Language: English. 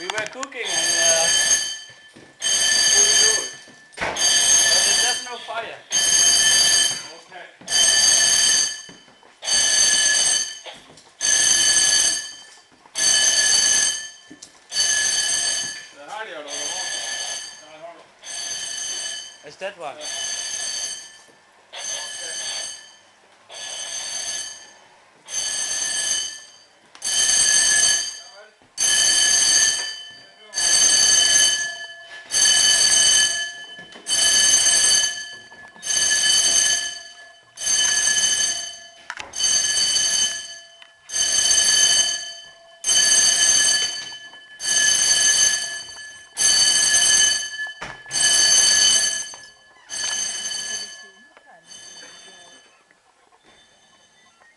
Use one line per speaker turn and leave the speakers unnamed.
We were cooking and uh,
wood. But
there's no fire.
Okay. Det här gör de.
Is that one?
Yeah.